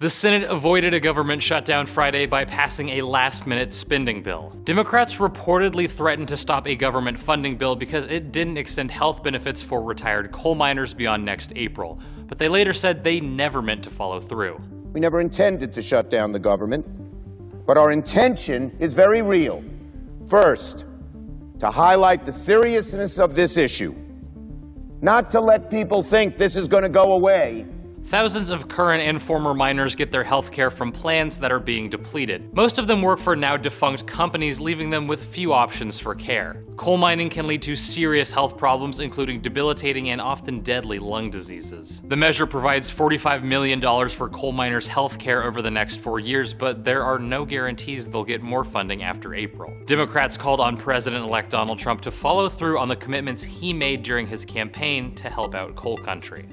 The Senate avoided a government shutdown Friday by passing a last minute spending bill. Democrats reportedly threatened to stop a government funding bill because it didn't extend health benefits for retired coal miners beyond next April, but they later said they never meant to follow through. We never intended to shut down the government, but our intention is very real. First, to highlight the seriousness of this issue, not to let people think this is going to go away Thousands of current and former miners get their health care from plans that are being depleted. Most of them work for now defunct companies, leaving them with few options for care. Coal mining can lead to serious health problems, including debilitating and often deadly lung diseases. The measure provides $45 million for coal miners' health care over the next four years, but there are no guarantees they'll get more funding after April. Democrats called on President-elect Donald Trump to follow through on the commitments he made during his campaign to help out coal country.